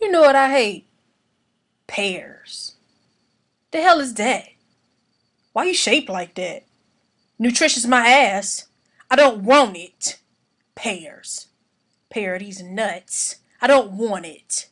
You know what I hate? Pears. The hell is that? Why you shaped like that? Nutritious my ass. I don't want it. Pears. Pair of these nuts. I don't want it.